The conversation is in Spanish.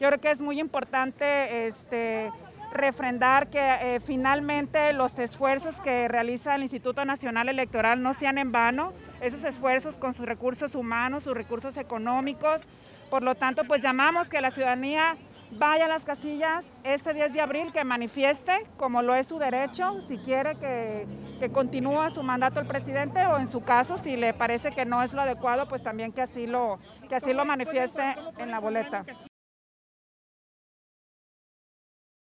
Yo creo que es muy importante este, refrendar que eh, finalmente los esfuerzos que realiza el Instituto Nacional Electoral no sean en vano, esos esfuerzos con sus recursos humanos, sus recursos económicos. Por lo tanto, pues llamamos que la ciudadanía vaya a las casillas este 10 de abril, que manifieste, como lo es su derecho, si quiere que, que continúe su mandato el presidente o en su caso, si le parece que no es lo adecuado, pues también que así lo, que así lo manifieste en la boleta.